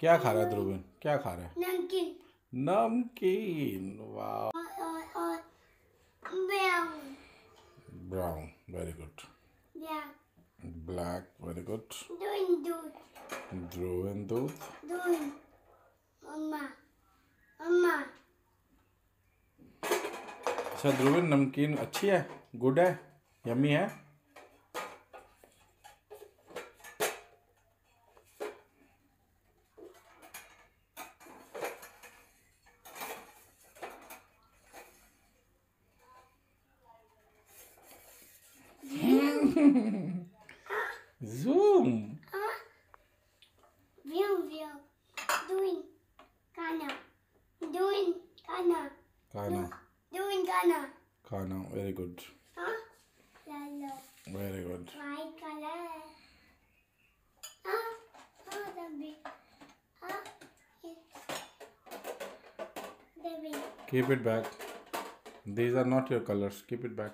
क्या खा रहा है ध्रुविन? क्या खा रहा है? नमकीन। नमकीन brown. Brown very good black. Black very good Dhruvin दूध। अच्छा ध्रुविन नमकीन अच्छी है? गुड है? यमी है? Zoom. Uh, view, view. Doing Kana. Doing Kana. Kana. Doing Kana. Kana. Very good. Ah. Huh? Lalo. Very good. My color. Ah, ah, the big. Huh? Ah. Keep it back. These are not your colors. Keep it back.